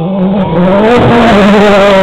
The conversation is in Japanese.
Oh, my God.